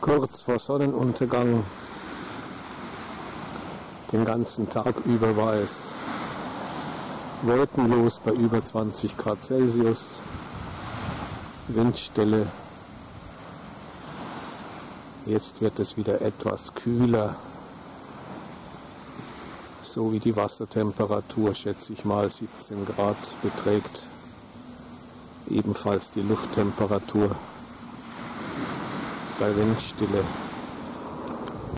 kurz vor Sonnenuntergang. Den ganzen Tag über war es wolkenlos bei über 20 Grad Celsius, Windstille. Jetzt wird es wieder etwas kühler, so wie die Wassertemperatur, schätze ich mal, 17 Grad beträgt. Ebenfalls die Lufttemperatur bei Windstille